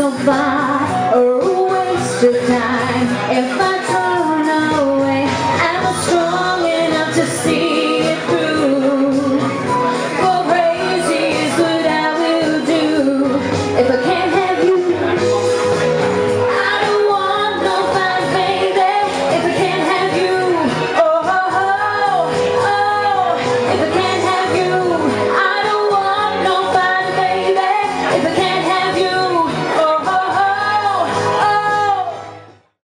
on fire or a waste of time.